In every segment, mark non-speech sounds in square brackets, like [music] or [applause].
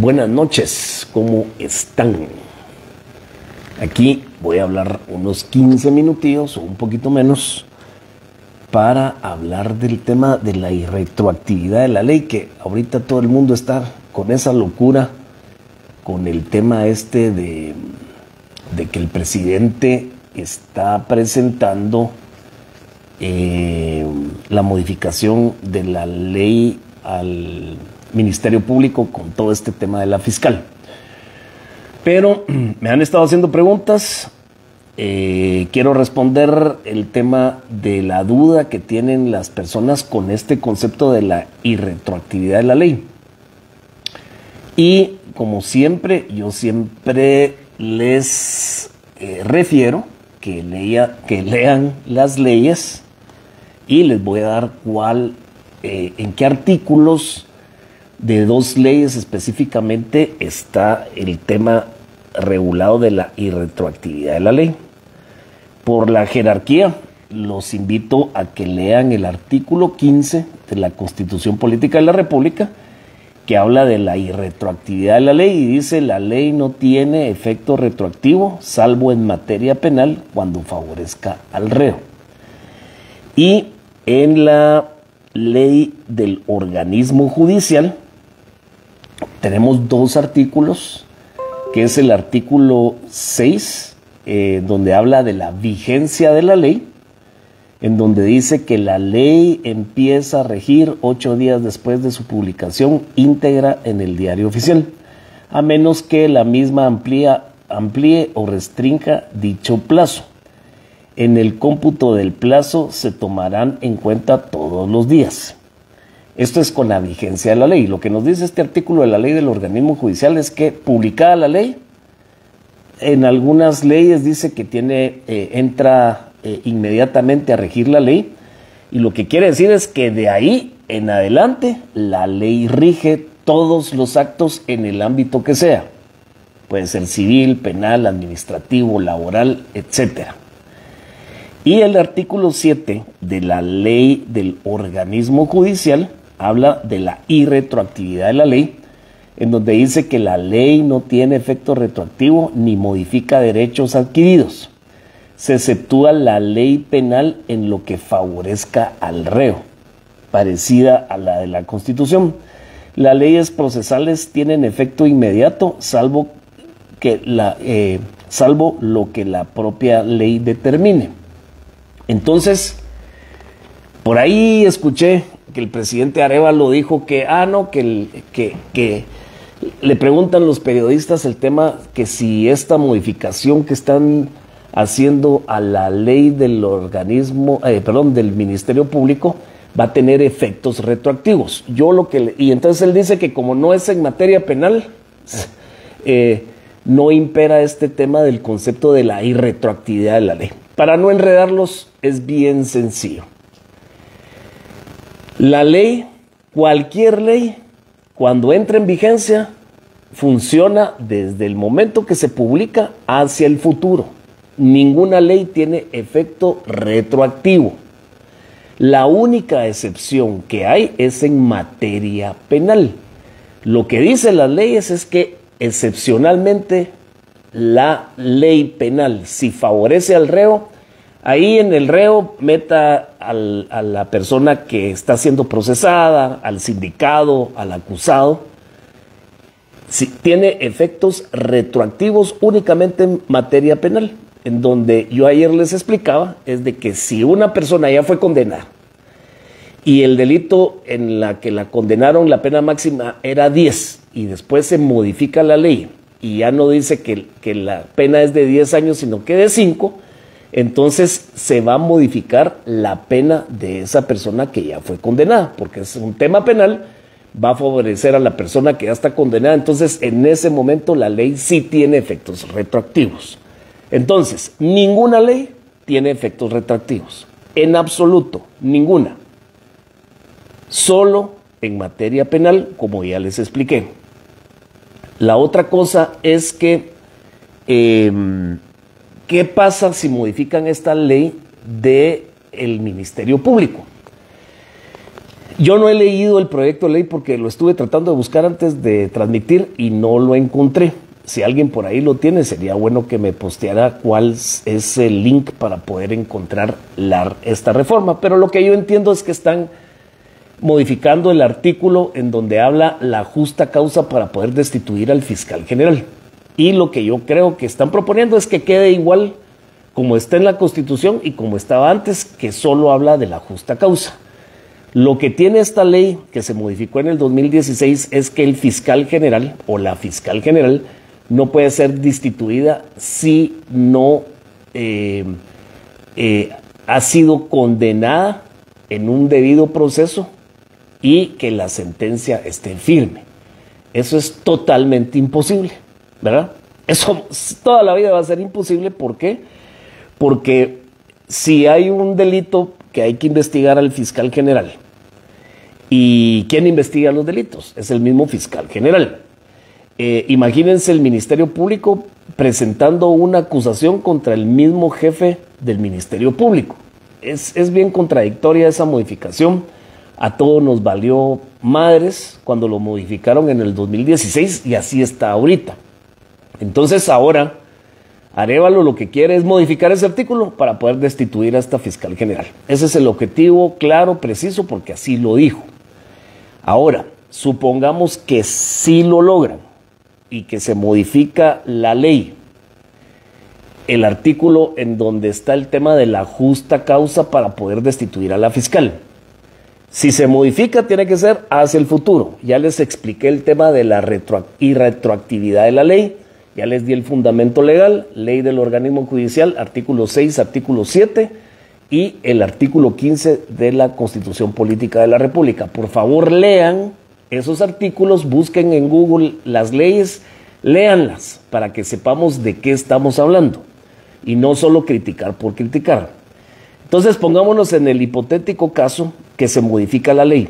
Buenas noches, ¿cómo están? Aquí voy a hablar unos 15 minutillos o un poquito menos para hablar del tema de la irretroactividad de la ley, que ahorita todo el mundo está con esa locura, con el tema este de, de que el presidente está presentando eh, la modificación de la ley al Ministerio Público con todo este tema de la fiscal. Pero [clears throat] me han estado haciendo preguntas. Eh, quiero responder el tema de la duda que tienen las personas con este concepto de la irretroactividad de la ley. Y como siempre, yo siempre les eh, refiero que, leía, que lean las leyes y les voy a dar cuál, eh, en qué artículos de dos leyes específicamente está el tema regulado de la irretroactividad de la ley. Por la jerarquía, los invito a que lean el artículo 15 de la Constitución Política de la República, que habla de la irretroactividad de la ley y dice la ley no tiene efecto retroactivo salvo en materia penal cuando favorezca al reo. Y en la ley del organismo judicial, tenemos dos artículos, que es el artículo 6, eh, donde habla de la vigencia de la ley, en donde dice que la ley empieza a regir ocho días después de su publicación íntegra en el diario oficial, a menos que la misma amplíe o restrinja dicho plazo. En el cómputo del plazo se tomarán en cuenta todos los días. Esto es con la vigencia de la ley. Lo que nos dice este artículo de la ley del organismo judicial es que publicada la ley, en algunas leyes dice que tiene, eh, entra eh, inmediatamente a regir la ley. Y lo que quiere decir es que de ahí en adelante la ley rige todos los actos en el ámbito que sea. Puede ser civil, penal, administrativo, laboral, etc. Y el artículo 7 de la ley del organismo judicial habla de la irretroactividad de la ley, en donde dice que la ley no tiene efecto retroactivo ni modifica derechos adquiridos. Se exceptúa la ley penal en lo que favorezca al reo, parecida a la de la Constitución. Las leyes procesales tienen efecto inmediato, salvo, que la, eh, salvo lo que la propia ley determine. Entonces, por ahí escuché que el presidente Arevalo dijo que, ah, no, que, que, que le preguntan los periodistas el tema que si esta modificación que están haciendo a la ley del organismo, eh, perdón, del Ministerio Público va a tener efectos retroactivos. Yo lo que y entonces él dice que como no es en materia penal, eh, no impera este tema del concepto de la irretroactividad de la ley. Para no enredarlos es bien sencillo. La ley, cualquier ley, cuando entra en vigencia, funciona desde el momento que se publica hacia el futuro. Ninguna ley tiene efecto retroactivo. La única excepción que hay es en materia penal. Lo que dicen las leyes es que excepcionalmente la ley penal, si favorece al reo, Ahí en el reo meta a la persona que está siendo procesada, al sindicado, al acusado. Si, tiene efectos retroactivos únicamente en materia penal, en donde yo ayer les explicaba, es de que si una persona ya fue condenada y el delito en la que la condenaron, la pena máxima era 10 y después se modifica la ley y ya no dice que, que la pena es de 10 años, sino que de 5, entonces se va a modificar la pena de esa persona que ya fue condenada, porque es un tema penal, va a favorecer a la persona que ya está condenada, entonces en ese momento la ley sí tiene efectos retroactivos. Entonces, ninguna ley tiene efectos retroactivos, en absoluto, ninguna. Solo en materia penal, como ya les expliqué. La otra cosa es que... Em, ¿Qué pasa si modifican esta ley del el Ministerio Público? Yo no he leído el proyecto de ley porque lo estuve tratando de buscar antes de transmitir y no lo encontré. Si alguien por ahí lo tiene, sería bueno que me posteara cuál es el link para poder encontrar esta reforma. Pero lo que yo entiendo es que están modificando el artículo en donde habla la justa causa para poder destituir al fiscal general. Y lo que yo creo que están proponiendo es que quede igual como está en la Constitución y como estaba antes, que solo habla de la justa causa. Lo que tiene esta ley que se modificó en el 2016 es que el fiscal general o la fiscal general no puede ser destituida si no eh, eh, ha sido condenada en un debido proceso y que la sentencia esté firme. Eso es totalmente imposible, ¿verdad? Eso toda la vida va a ser imposible. ¿Por qué? Porque si hay un delito que hay que investigar al fiscal general, ¿y quién investiga los delitos? Es el mismo fiscal general. Eh, imagínense el Ministerio Público presentando una acusación contra el mismo jefe del Ministerio Público. Es, es bien contradictoria esa modificación a todos nos valió madres cuando lo modificaron en el 2016 y así está ahorita. Entonces ahora Arevalo lo que quiere es modificar ese artículo para poder destituir a esta fiscal general. Ese es el objetivo claro, preciso, porque así lo dijo. Ahora, supongamos que sí lo logran y que se modifica la ley, el artículo en donde está el tema de la justa causa para poder destituir a la fiscal. Si se modifica, tiene que ser hacia el futuro. Ya les expliqué el tema de la retro y retroactividad de la ley. Ya les di el fundamento legal, ley del organismo judicial, artículo 6, artículo 7 y el artículo 15 de la Constitución Política de la República. Por favor, lean esos artículos, busquen en Google las leyes, léanlas para que sepamos de qué estamos hablando y no solo criticar por criticar. Entonces pongámonos en el hipotético caso que se modifica la ley.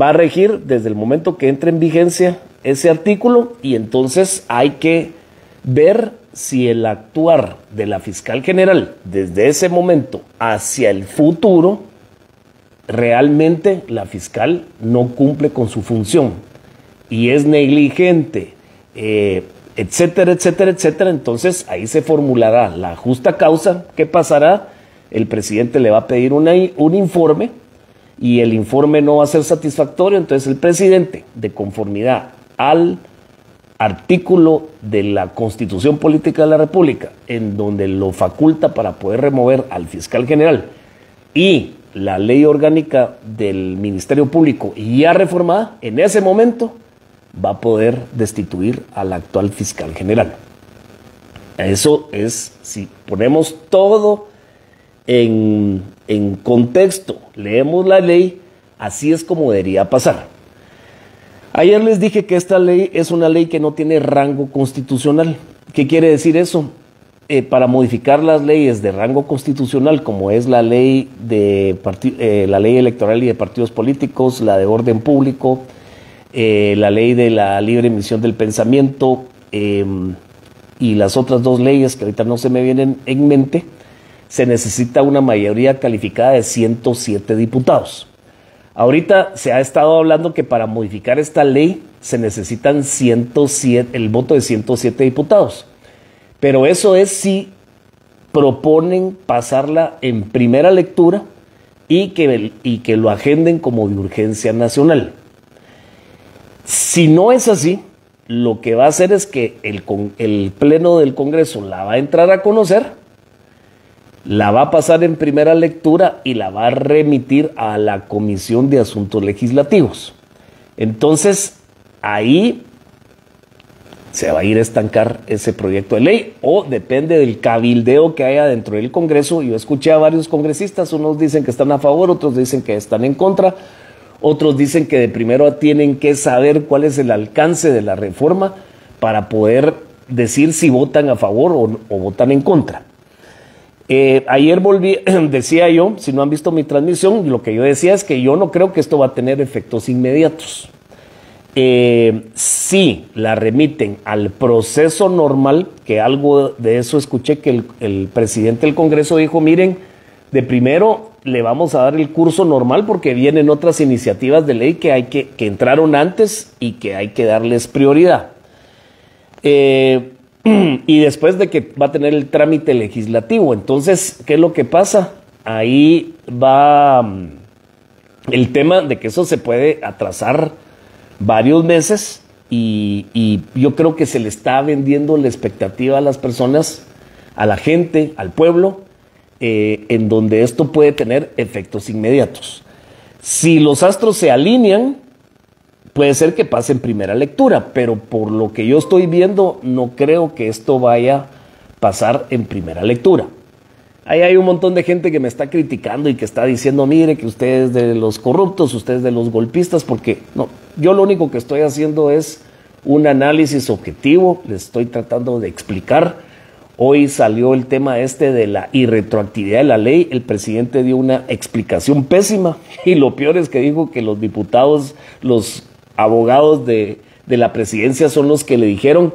Va a regir desde el momento que entre en vigencia ese artículo y entonces hay que ver si el actuar de la fiscal general desde ese momento hacia el futuro, realmente la fiscal no cumple con su función y es negligente, eh, etcétera, etcétera, etcétera, entonces ahí se formulará la justa causa. ¿Qué pasará? el presidente le va a pedir un informe y el informe no va a ser satisfactorio, entonces el presidente, de conformidad al artículo de la Constitución Política de la República, en donde lo faculta para poder remover al fiscal general y la ley orgánica del Ministerio Público ya reformada, en ese momento va a poder destituir al actual fiscal general. Eso es, si ponemos todo en, contexto, leemos la ley, así es como debería pasar. Ayer les dije que esta ley es una ley que no tiene rango constitucional. ¿Qué quiere decir eso? Eh, para modificar las leyes de rango constitucional, como es la ley, de eh, la ley electoral y de partidos políticos, la de orden público, eh, la ley de la libre emisión del pensamiento em, y las otras dos leyes que ahorita no se me vienen en mente, se necesita una mayoría calificada de 107 diputados. Ahorita se ha estado hablando que para modificar esta ley se necesitan 107, el voto de 107 diputados. Pero eso es si proponen pasarla en primera lectura y que, y que lo agenden como de urgencia nacional. Si no es así, lo que va a hacer es que el, el Pleno del Congreso la va a entrar a conocer la va a pasar en primera lectura y la va a remitir a la Comisión de Asuntos Legislativos. Entonces, ahí se va a ir a estancar ese proyecto de ley o depende del cabildeo que haya dentro del Congreso. Yo escuché a varios congresistas, unos dicen que están a favor, otros dicen que están en contra, otros dicen que de primero tienen que saber cuál es el alcance de la reforma para poder decir si votan a favor o, o votan en contra. Eh, ayer volví, [clears throat] decía yo, si no han visto mi transmisión, lo que yo decía es que yo no creo que esto va a tener efectos inmediatos. Eh, si la remiten al proceso normal, que algo de eso escuché que el, presidente del Congreso dijo, miren, de primero le vamos a dar el curso normal porque vienen otras iniciativas de ley que, hay que, que entraron antes y que hay que darles prioridad. Eh, [clears throat] y después de que va a tener el trámite legislativo. Entonces, ¿qué es lo que pasa? Ahí va mm, el tema de que eso se puede atrasar varios meses y, yo creo que se le está vendiendo la expectativa a las personas, a la gente, al pueblo, eh, en donde esto puede tener efectos inmediatos. Si los astros se alinean, puede ser que pase en primera lectura, pero por lo que yo estoy viendo, no creo que esto vaya a pasar en primera lectura. Ahí hay un montón de gente que me está criticando y que está diciendo, mire, que usted es de los corruptos, usted es de los golpistas, porque no, yo lo único que estoy haciendo es un análisis objetivo, les estoy tratando de explicar. Hoy salió el tema este de la irretroactividad de la ley, el presidente dio una explicación pésima y lo peor es que dijo que los diputados, los abogados de, la presidencia son los que le dijeron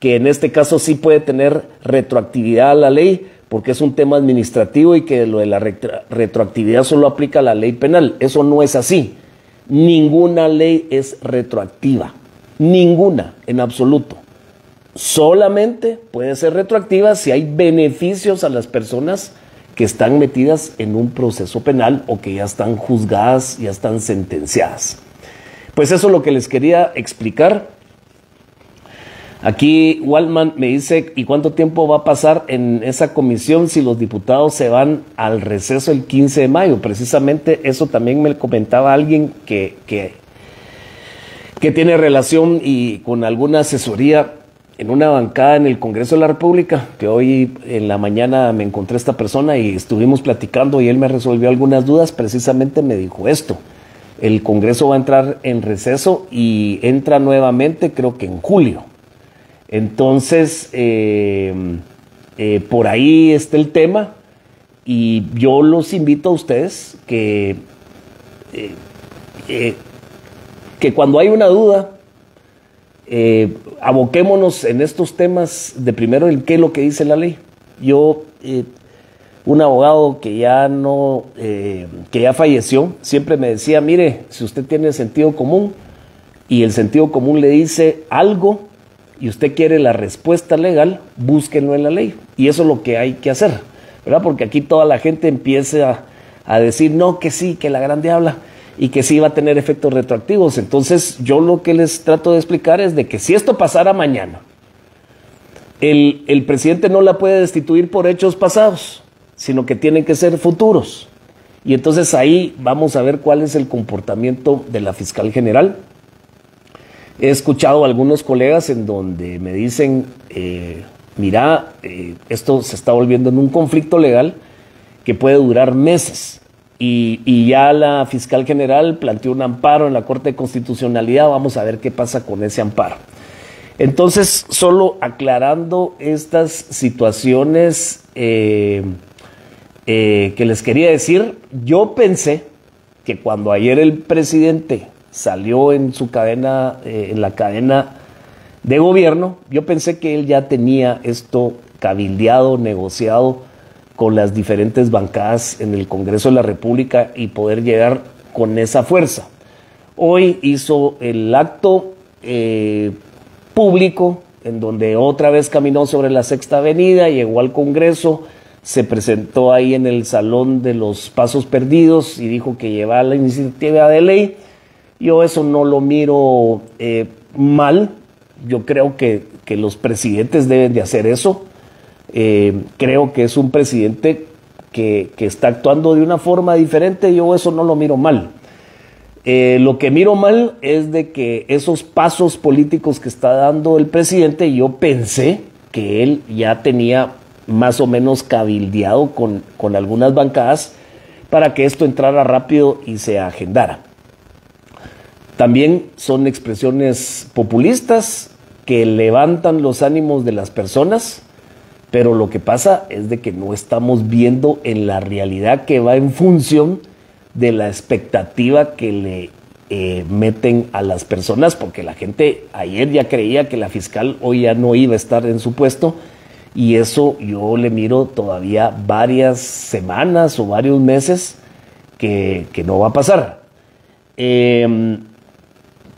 que en este caso sí puede tener retroactividad a la ley, porque es un tema administrativo y que lo de la retroactividad solo aplica la ley penal. Eso no es así. Ninguna ley es retroactiva. Ninguna, en absoluto. Solamente puede ser retroactiva si hay beneficios a las personas que están metidas en un proceso penal o que ya están juzgadas, ya están sentenciadas. Pues eso es lo que les quería explicar. Aquí Waldman me dice, ¿y cuánto tiempo va a pasar en esa comisión si los diputados se van al receso el 15 de mayo? Precisamente eso también me comentaba alguien que, que, que tiene relación y con alguna asesoría en una bancada en el Congreso de la República, que hoy en la mañana me encontré esta persona y estuvimos platicando y él me resolvió algunas dudas, precisamente me dijo esto. El Congreso va a entrar en receso y entra nuevamente creo que en julio. Entonces, eh, eh, por ahí está el tema y yo los invito a ustedes que, eh, que cuando hay una duda, aboquémonos en estos temas de primero el qué es lo que dice la ley. Yo, un abogado que ya no, que ya falleció, siempre me decía, mire, si usted tiene sentido común y el sentido común le dice algo, y usted quiere la respuesta legal, búsquenlo en la ley. Y eso es lo que hay que hacer, ¿verdad? Porque aquí toda la gente empieza a, decir, no, que sí, que la gran diabla y que sí va a tener efectos retroactivos. Entonces, yo lo que les trato de explicar es de que si esto pasara mañana, el, el presidente no la puede destituir por hechos pasados, sino que tienen que ser futuros. Y entonces ahí vamos a ver cuál es el comportamiento de la fiscal general He escuchado a algunos colegas en donde me dicen, eh, mira, eh, esto se está volviendo en un conflicto legal que puede durar meses. Y, ya la fiscal general planteó un amparo en la Corte de Constitucionalidad. Vamos a ver qué pasa con ese amparo. Entonces, solo aclarando estas situaciones eh, que les quería decir, yo pensé que cuando ayer el presidente salió en su cadena, eh, en la cadena de gobierno, yo pensé que él ya tenía esto cabildeado, negociado con las diferentes bancadas en el Congreso de la República y poder llegar con esa fuerza. Hoy hizo el acto eh, público en donde otra vez caminó sobre la Sexta Avenida, llegó al Congreso, se presentó ahí en el Salón de los Pasos Perdidos y dijo que llevaba la iniciativa de ley yo eso no lo miro eh, mal. Yo creo que, los presidentes deben de hacer eso. Eh, creo que es un presidente que, está actuando de una forma diferente. Yo eso no lo miro mal. Eh, lo que miro mal es de que esos pasos políticos que está dando el presidente, yo pensé que él ya tenía más o menos cabildeado con, con algunas bancadas para que esto entrara rápido y se agendara. También son expresiones populistas que levantan los ánimos de las personas, pero lo que pasa es de que no estamos viendo en la realidad que va en función de la expectativa que le eh, meten a las personas, porque la gente ayer ya creía que la fiscal hoy ya no iba a estar en su puesto, y eso yo le miro todavía varias semanas o varios meses que, no va a pasar. Em,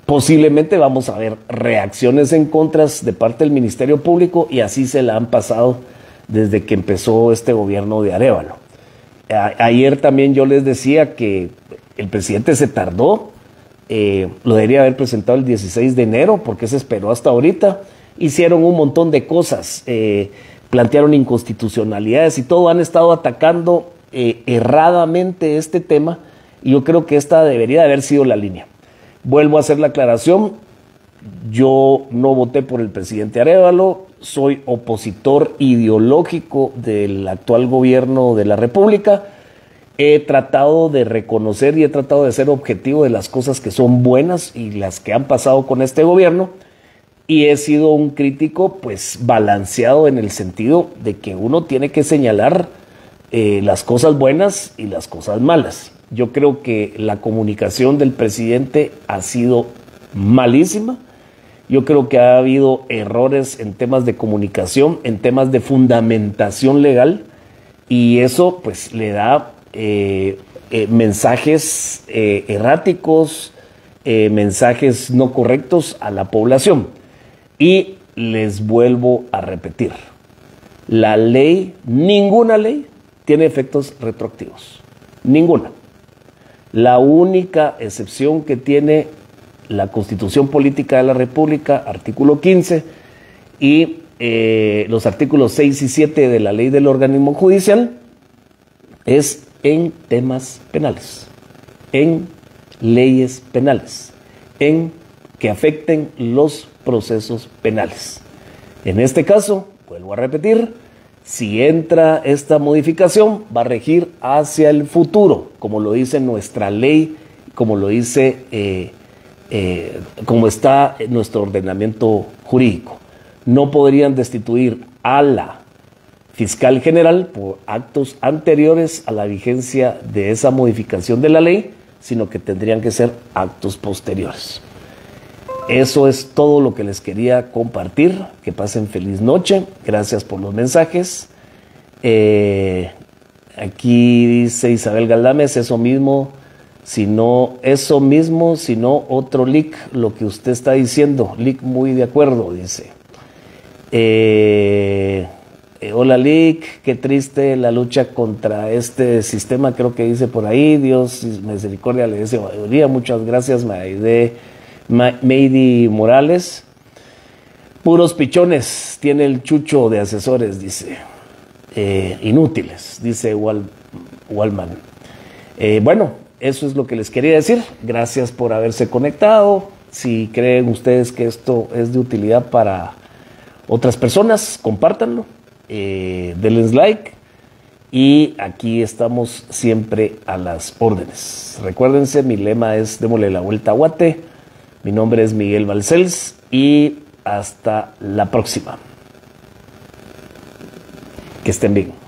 posiblemente vamos a ver reacciones en contras de parte del Ministerio Público y así se la han pasado desde que empezó este gobierno de Arevalo. ayer también yo les decía que el presidente se tardó, eh, lo debería haber presentado el 16 de enero porque se esperó hasta ahorita. Hicieron un montón de cosas, eh, plantearon inconstitucionalidades y todo, han estado atacando eh, erradamente este tema y yo creo que esta debería haber sido la línea. Vuelvo a hacer la aclaración, yo no voté por el presidente Arevalo, soy opositor ideológico del actual gobierno de la República. He tratado de reconocer y he tratado de ser objetivo de las cosas que son buenas y las que han pasado con este gobierno. Y he sido un crítico pues balanceado en el sentido de que uno tiene que señalar eh, las cosas buenas y las cosas malas. Yo creo que la comunicación del presidente ha sido malísima yo creo que ha habido errores en temas de comunicación, en temas de fundamentación legal, y eso pues le da eh, eh, mensajes erráticos, mensajes no correctos a la población. Y les vuelvo a repetir, la ley, ninguna ley tiene efectos retroactivos, ninguna. La única excepción que tiene la Constitución Política de la República, artículo 15, y eh, los artículos 6 y 7 de la ley del organismo judicial, es en temas penales, en leyes penales, en que afecten los procesos penales. En este caso, vuelvo a repetir, si entra esta modificación, va a regir hacia el futuro, como lo dice nuestra ley, como lo dice eh, eh, como está nuestro ordenamiento jurídico. No podrían destituir a la fiscal general por actos anteriores a la vigencia de esa modificación de la ley, sino que tendrían que ser actos posteriores. Eso es todo lo que les quería compartir. Que pasen feliz noche. Gracias por los mensajes. Eh, aquí dice Isabel Galdames, eso mismo sino eso mismo, sino otro leak, lo que usted está diciendo. Leak muy de acuerdo, dice. Eh, eh, hola Lick, qué triste la lucha contra este sistema, creo que dice por ahí, Dios misericordia le dice muchas gracias Meidi Morales. Puros pichones, tiene el chucho de asesores, dice. Eh, inútiles, dice Wal, Walman. bueno, eso es lo que les quería decir. Gracias por haberse conectado. Si creen ustedes que esto es de utilidad para otras personas, compártanlo, eh, denles like y aquí estamos siempre a las órdenes. Recuérdense, mi lema es démosle la vuelta a Guate. Mi nombre es Miguel Balcells y hasta la próxima. Que estén bien.